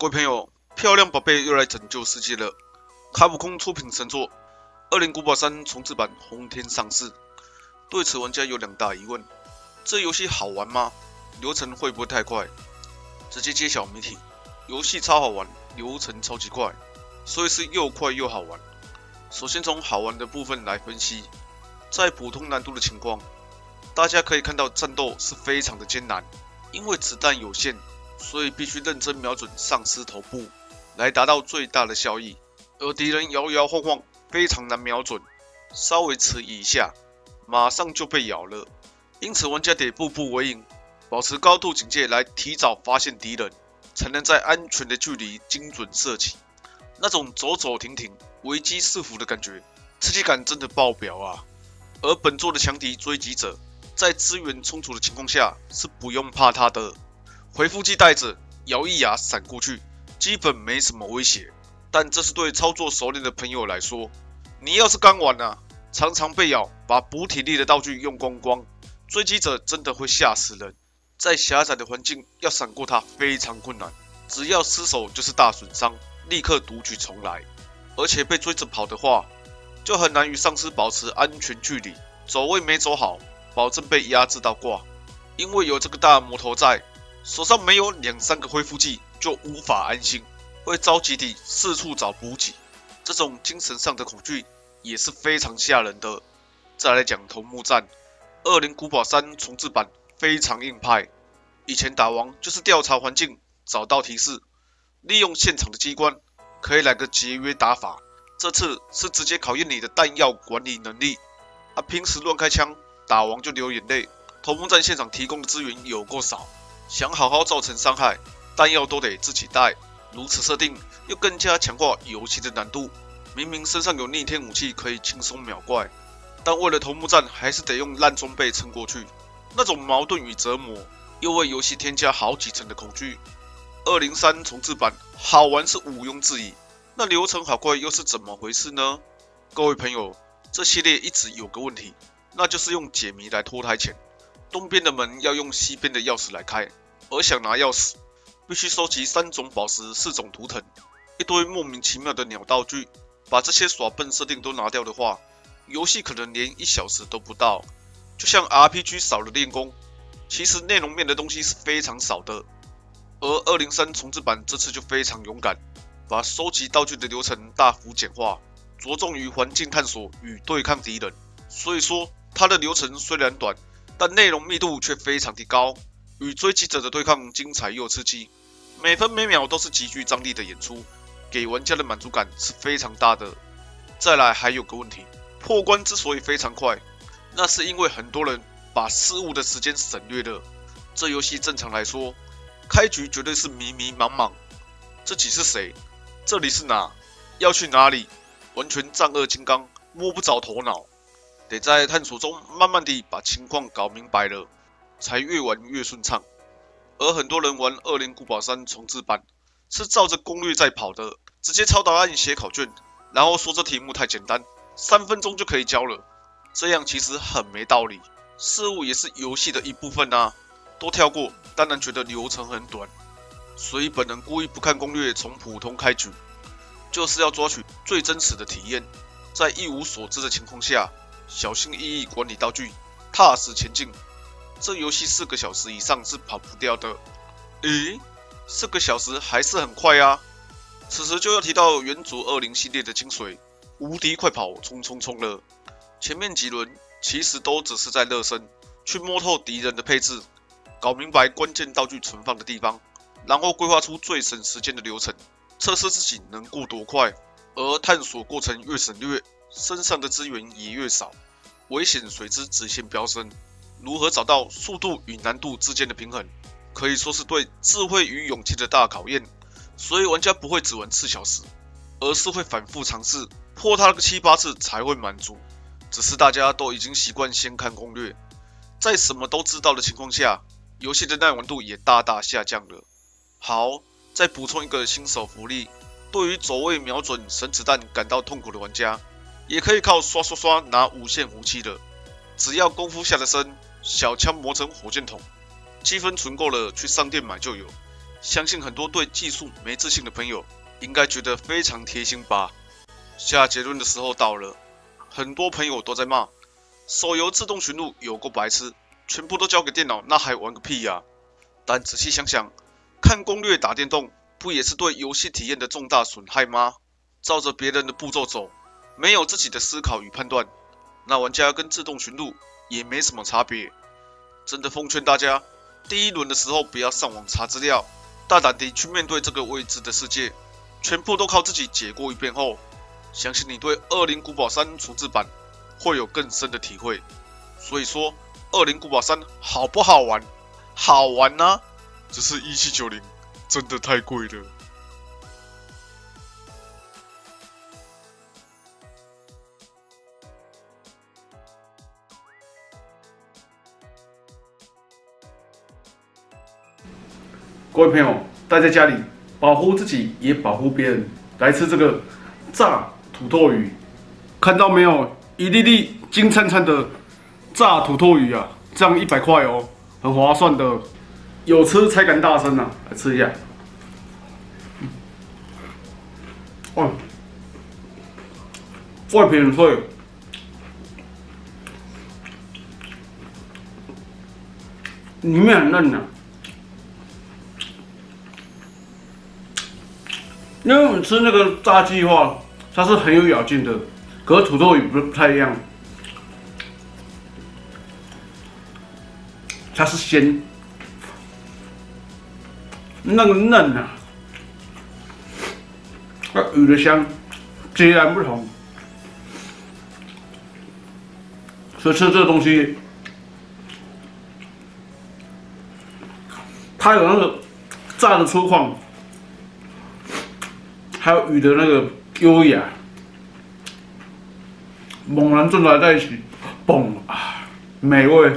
各位朋友，漂亮宝贝又来拯救世界了！卡普空出品神作《恶灵古堡三重置版》轰天上市，对此玩家有两大疑问：这游戏好玩吗？流程会不会太快？直接揭晓谜题：游戏超好玩，流程超级快，所以是又快又好玩。首先从好玩的部分来分析，在普通难度的情况，大家可以看到战斗是非常的艰难，因为子弹有限。所以必须认真瞄准丧尸头部，来达到最大的效益。而敌人摇摇晃晃，非常难瞄准，稍微迟疑一下，马上就被咬了。因此玩家得步步为营，保持高度警戒，来提早发现敌人，才能在安全的距离精准射击。那种走走停停、危机四伏的感觉，刺激感真的爆表啊！而本作的强敌追击者，在资源充足的情况下，是不用怕他的。回复剂带着，摇一牙闪过去，基本没什么威胁。但这是对操作熟练的朋友来说，你要是刚玩啊，常常被咬，把补体力的道具用光光，追击者真的会吓死人。在狭窄的环境要闪过它非常困难，只要失手就是大损伤，立刻读取重来。而且被追着跑的话，就很难与丧尸保持安全距离，走位没走好，保证被压制到挂。因为有这个大魔头在。手上没有两三个恢复剂就无法安心，会着急地四处找补给，这种精神上的恐惧也是非常吓人的。再来讲头目战，《恶灵古堡三重置版》非常硬派，以前打王就是调查环境，找到提示，利用现场的机关，可以来个节约打法。这次是直接考验你的弹药管理能力，啊，平时乱开枪，打王就流眼泪。头目战现场提供的资源有够少。想好好造成伤害，弹药都得自己带。如此设定，又更加强化游戏的难度。明明身上有逆天武器可以轻松秒怪，但为了头目战，还是得用烂装备撑过去。那种矛盾与折磨，又为游戏添加好几层的恐惧。二零三重置版好玩是毋庸置疑，那流程好快又是怎么回事呢？各位朋友，这系列一直有个问题，那就是用解谜来拖台前。东边的门要用西边的钥匙来开，而想拿钥匙，必须收集三种宝石、四种图腾、一堆莫名其妙的鸟道具。把这些耍笨设定都拿掉的话，游戏可能连一小时都不到。就像 RPG 少了练功，其实内容面的东西是非常少的。而二零三重置版这次就非常勇敢，把收集道具的流程大幅简化，着重于环境探索与对抗敌人。所以说，它的流程虽然短。但内容密度却非常的高，与追击者的对抗精彩又刺激，每分每秒都是极具张力的演出，给玩家的满足感是非常大的。再来还有个问题，破关之所以非常快，那是因为很多人把失误的时间省略了。这游戏正常来说，开局绝对是迷迷茫茫，自己是谁？这里是哪？要去哪里？完全战恶金刚，摸不着头脑。得在探索中慢慢地把情况搞明白了，才越玩越顺畅。而很多人玩《二零古堡三重置版》是照着攻略在跑的，直接抄答案写考卷，然后说这题目太简单，三分钟就可以交了。这样其实很没道理，事物也是游戏的一部分啊，都跳过，当然觉得流程很短。所以本人故意不看攻略，从普通开局，就是要抓取最真实的体验，在一无所知的情况下。小心翼翼管理道具，踏实前进。这游戏四个小时以上是跑不掉的。咦，四个小时还是很快啊！此时就要提到元祖二零系列的精髓——无敌快跑，冲冲冲了。前面几轮其实都只是在热身，去摸透敌人的配置，搞明白关键道具存放的地方，然后规划出最省时间的流程，测试自己能过多快。而探索过程越省略。身上的资源也越少，危险随之直线飙升。如何找到速度与难度之间的平衡，可以说是对智慧与勇气的大考验。所以玩家不会只玩四小时，而是会反复尝试，破它个七八次才会满足。只是大家都已经习惯先看攻略，在什么都知道的情况下，游戏的耐玩度也大大下降了。好，再补充一个新手福利：对于走位瞄准神子弹感到痛苦的玩家。也可以靠刷刷刷拿无限武器的，只要功夫下得深，小枪磨成火箭筒，积分存够了去商店买就有。相信很多对技术没自信的朋友应该觉得非常贴心吧。下结论的时候到了，很多朋友都在骂手游自动寻路有够白痴，全部都交给电脑，那还玩个屁呀！但仔细想想，看攻略打电动不也是对游戏体验的重大损害吗？照着别人的步骤走，没有自己的思考与判断，那玩家跟自动寻路也没什么差别。真的奉劝大家，第一轮的时候不要上网查资料，大胆地去面对这个未知的世界，全部都靠自己解过一遍后，相信你对《恶灵古堡三》重置版会有更深的体会。所以说，《恶灵古堡三》好不好玩？好玩呢，只是一七九零真的太贵了。各位朋友，待在家里，保护自己也保护别人。来吃这个炸土豆鱼，看到没有？一粒粒金灿灿的炸土豆鱼啊，这样一百块哦，很划算的。有吃才敢大声呐！来吃一下。哦，外皮很脆，里面很嫩呐。因为我们吃那个炸鸡的话，它是很有咬劲的，可是土豆鱼不不太一样，它是鲜，那个嫩啊，那鱼的香截然不同，所以吃这个东西，它有那个炸的粗犷。还有鱼的那个优雅，猛然撞在在一起，嘣啊，美味。